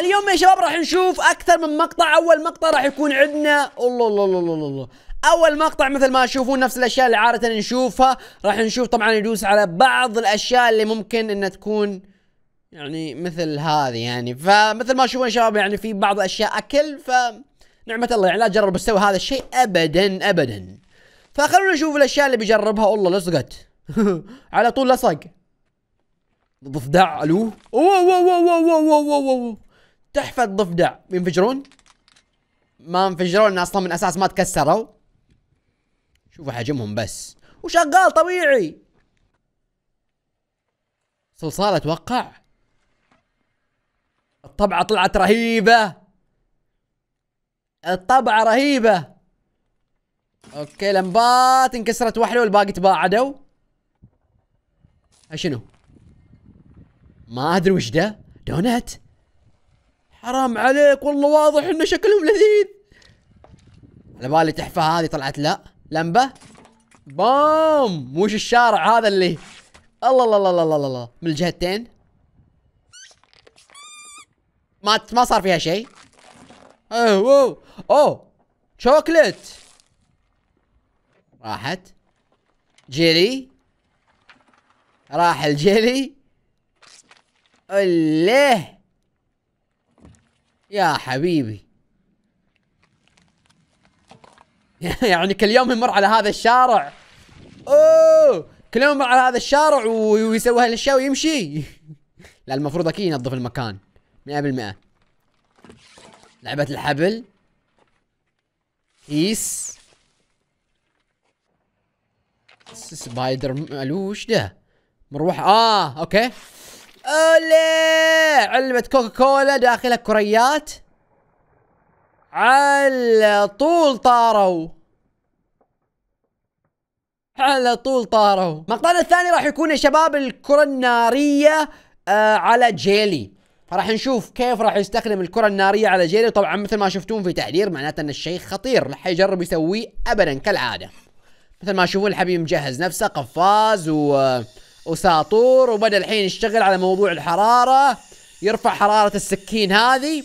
اليوم يا شباب راح نشوف أكثر من مقطع. أول مقطع راح يكون عندنا الله الله الله الله الله. أول مقطع مثل ما تشوفون نفس الأشياء اللي عادة نشوفها. راح نشوف طبعا يدوس على بعض الأشياء اللي ممكن انها تكون يعني مثل هذه يعني. فمثل ما تشوفون يا شباب يعني في بعض الاشياء أكل. ف نعمة الله يعني لا تجرب تسوي هذا الشيء ابدا ابدا. فخلونا نشوف الأشياء اللي بيجربها. الله لصقت على طول لصق ضفدع ألو. أوه أوه أوه أوه أوه أوه. تحفة ضفدع ينفجرون؟ ما انفجرون أصلا من أساس ما تكسروا. شوفوا حجمهم بس. وشغال طبيعي. صلصال أتوقع. الطبعة طلعت رهيبة. الطبعة رهيبة. أوكي لمبات انكسرت واحدة والباقي تباعدوا. شنو؟ ما أدري وش ده. دونات حرام عليك والله واضح إنه شكلهم لذيذ. على بالي تحفة هذه طلعت لا لمبة. بام! وش الشارع هذا اللي؟ الله الله الله الله الله. من الجهتين. ما ما صار فيها شيء. أوه أوه شوكليت. راحت. جيلي. راح الجيلي. الله يا حبيبي. يعني كل يوم يمر على هذا الشارع. أوه! كل يوم يمر على هذا الشارع ويسوي هالاشياء ويمشي لا المفروض أكيد ينظف المكان. 100% لعبة الحبل. كيس spider ألو وش ده؟ مروحة. آه okay. أولي! علبة كوكا كولا داخلها كريات على طول طاروا. على طول طاروا. مقطعنا الثاني راح يكون يا شباب الكرة النارية آه على جيلي. فراح نشوف كيف راح يستخدم الكرة النارية على جيلي. طبعا مثل ما شفتون في تحذير معناته إن الشيء خطير. لا حد يجرب يسويه ابدا كالعادة. مثل ما تشوفون الحبيب مجهز نفسه قفاز و وساطور وبدأ الحين يشتغل على موضوع الحرارة يرفع حرارة السكين هذه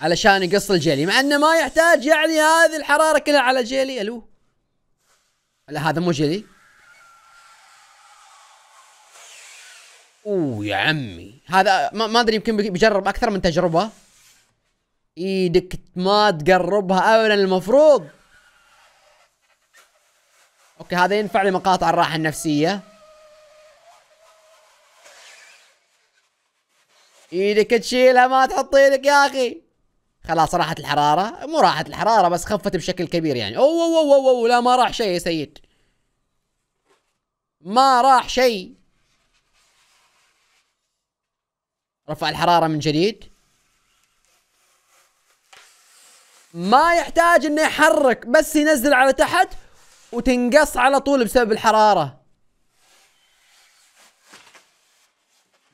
علشان يقص الجيلي مع إنه ما يحتاج يعني هذه الحرارة كلها على جيلي ألو؟ لا هذا مو جيلي أوه يا عمي. هذا ما أدري يمكن بيجرب أكثر من تجربة. إيدك ما تقربها ابدا المفروض. أوكي هذا ينفع لمقاطع الراحة النفسية؟ إيدك تشيلها ما تحط إيدك يا أخي. خلاص راحت الحرارة. مو راحت الحرارة بس خفت بشكل كبير يعني. اوه اوه اوه, أوه, أوه لا ما راح شيء يا سيد. ما راح شيء. رفع الحرارة من جديد. ما يحتاج إنه يحرك بس ينزل على تحت. وتنقص على طول بسبب الحرارة.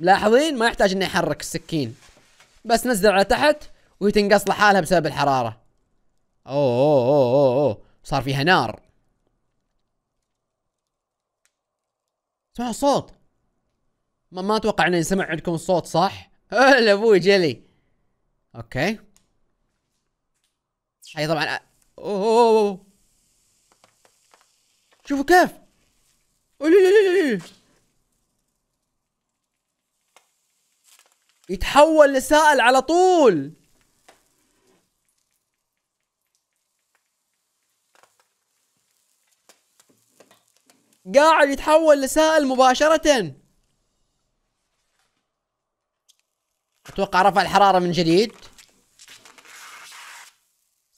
ملاحظين ما يحتاج إنه يحرك السكين. بس نزل على تحت وهي تنقص لحالها بسبب الحرارة. أوه أوه أوه أوه. صار فيها نار. سمع صوت ما ما أتوقع إنه يسمع عندكم الصوت صح؟ هلا أبوي جلي أوكي. هاي طبعا أوه, أوه, أوه. شوفوا كيف. يتحول لسائل على طول. قاعد يتحول لسائل مباشرة. أتوقع رفع الحرارة من جديد.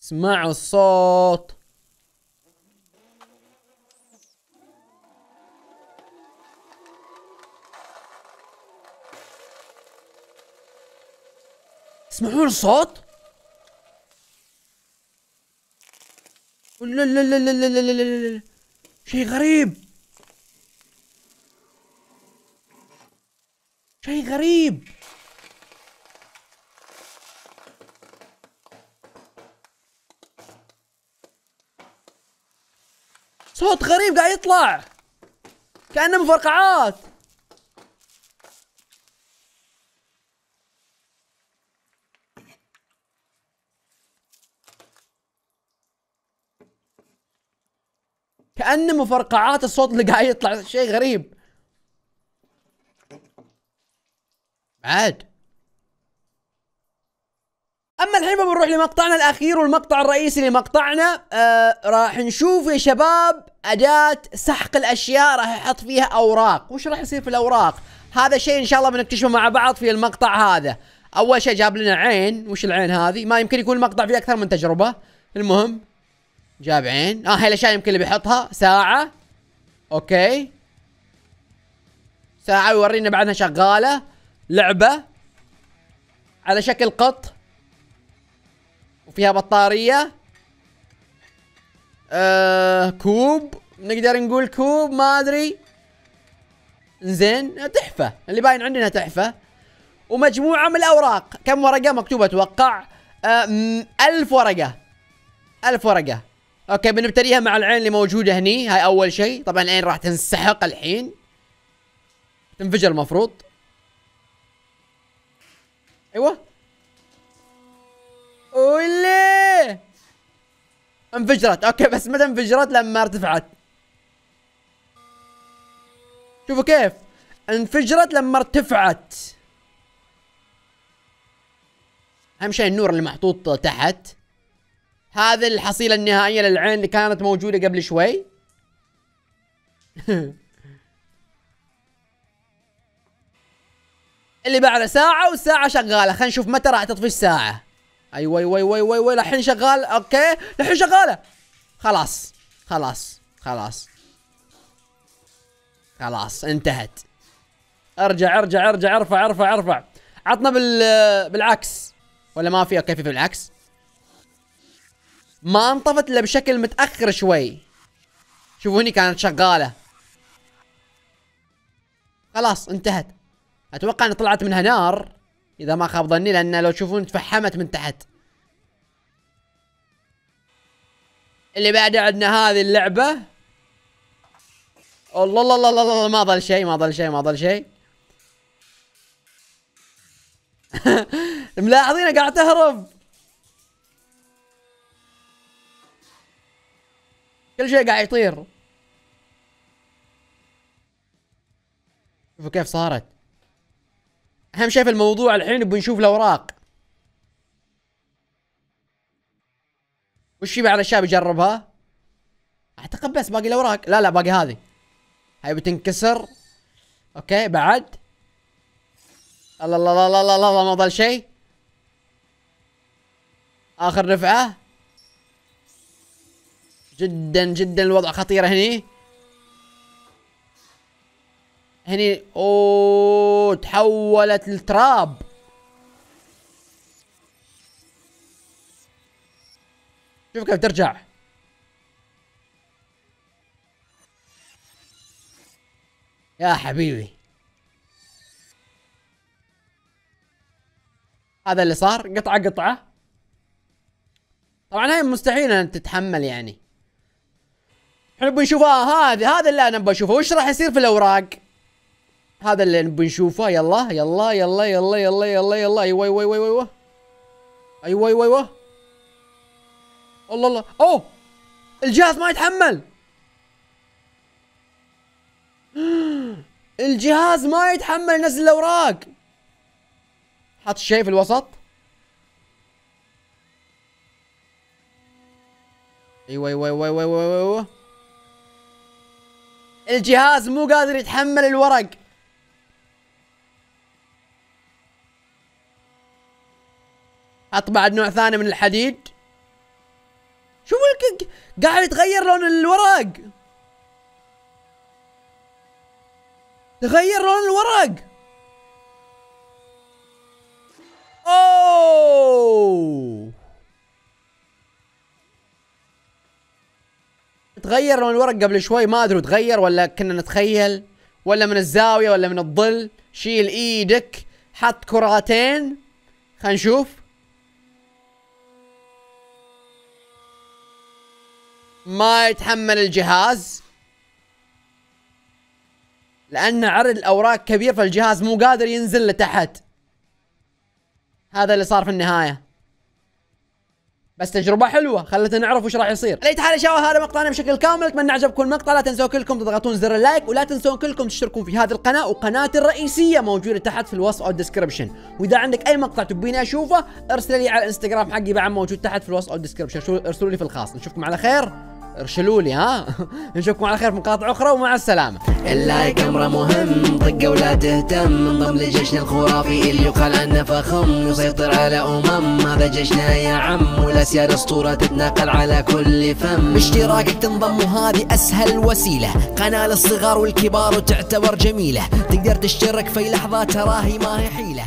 اسمعوا الصوت. تسمعون الصوت؟ لا لا لا لا لا لا لا لا. شيء غريب. شيء غريب. صوت غريب قاعد يطلع. كأنه مفرقعات. كأن مفرقعات الصوت اللي قاعد يطلع شيء غريب. عاد. أما الحين بنروح لمقطعنا الأخير والمقطع الرئيسي لمقطعنا آه راح نشوف يا شباب أداة سحق الأشياء راح يحط فيها أوراق. وش راح يصير في الأوراق؟ هذا شيء إن شاء الله بنكتشفه مع بعض في المقطع هذا. أول شيء جاب لنا عين. وش العين هذه؟ ما يمكن يكون المقطع فيه أكثر من تجربة. المهم. جاب عين. آه هاي الاشياء يمكن اللي بيحطها. ساعة. okay. ساعة يورينا بعدها شغالة. لعبة. على شكل قط. وفيها بطارية. آه كوب. نقدر نقول كوب ما أدري. زين تحفة. اللي باين عندنا تحفة. ومجموعة من الأوراق. كم ورقة؟ مكتوبة أتوقع آه ألف ورقة. ألف ورقة. okay بنبتديها مع العين اللي موجودة هني. هاي أول شيء. طبعا العين راح تنسحق الحين. تنفجر المفروض. أيوة. وليه انفجرت. okay بس متى انفجرت؟ لما ارتفعت. شوفوا كيف. انفجرت لما ارتفعت. أهم شيء النور اللي محطوط تحت. هذه الحصيلة النهائية للعين اللي كانت موجودة قبل شوي. اللي بعده ساعة والساعة شغالة. خلينا نشوف متى راح تطفي الساعة أيوه أيوه أيوه أيوه أيوه الحين شغال. أوكي الحين شغالة. خلاص خلاص خلاص. خلاص انتهت. ارجع ارجع ارجع ارفع ارفع ارفع. عطنا بال بالعكس. ولا ما في؟ أوكي في بالعكس. ما انطفت إلا بشكل متأخر شوي. شوفوا هني كانت شغالة. خلاص انتهت. أتوقع ان طلعت منها نار إذا ما خاب ظني لأن لو تشوفون تفحمت من تحت. اللي بعده عندنا هذه اللعبة. الله الله الله الله, الله ما ظل شيء ما ظل شيء ما ظل شيء. ملاحظين قاعد تهرب كل شيء قاعد يطير شوفوا كيف صارت اهم شيء في الموضوع الحين بنشوف الاوراق وش في بعد اشياء بجربها اعتقد بس باقي الاوراق لا لا باقي هذه هاي بتنكسر أوكي بعد الله الله الله الله الله, الله ما ضل شيء اخر رفعه جدا جدا الوضع خطير هني. هني أوه تحولت لتراب. شوف كيف ترجع. يا حبيبي. هذا اللي صار قطعة قطعة. طبعا هاي مستحيل ان تتحمل يعني. إحنا نبغى نشوفها هذا هذا اللي أنا أبغى اشوفه وش راح يصير في الأوراق؟ هذا اللي نبغى نشوفه يلا يلا يلا يلا يلا يلا يلا. أيوه أيوه أيوه أيوه أيوه أيوه أيوه الله الله. أوه! الجهاز ما يتحمل. الجهاز ما يتحمل ينزل الأوراق. حط شيء في الوسط. أيوه أيوه أيوه أيوه أيوه, أيوة. الجهاز مو قادر يتحمل الورق. حط بعد نوع ثاني من الحديد. شوفوا قاعد يتغير لون الورق؟ تغير لون الورق. تغير لون الورق قبل شوي؟ ما أدري تغير ولا كنا نتخيل؟ ولا من الزاوية ولا من الظل؟ شيل إيدك حط كراتين. خلينا نشوف. ما يتحمل الجهاز. لأن عرض الأوراق كبير فالجهاز مو قادر ينزل لتحت. هذا اللي صار في النهاية. بس تجربة حلوة خلتنا نعرف وش راح يصير. على حال يا شباب هذا مقطعنا بشكل كامل أتمنى عجبكم المقطع. لا تنسوا كلكم تضغطون زر ال like ولا تنسون كلكم تشتركون في هذه القناة وقناتي الرئيسية موجودة تحت في الوصف أو ال description وإذا عندك أي مقطع تبيني أشوفه ارسل لي على الإنستغرام حقي بعد موجود تحت في الوصف أو ال description ارسلوا لي في الخاص. نشوفكم على خير. ارسلوا لي ها؟ نشوفكم على خير في مقاطع أخرى ومع السلامة. ال like أمره مهم طقه ولا تهتم. انضم لجيشنا الخرافي اللي يقال عنه فخم. يسيطر على أمم هذا جيشنا يا عم. والأسياد أسطورة تتناقل على كل فم. باشتراكك تنضم وهذه أسهل وسيلة. قناة للصغار والكبار وتعتبر جميلة. تقدر تشترك في لحظه تراهي ما هي حيلة.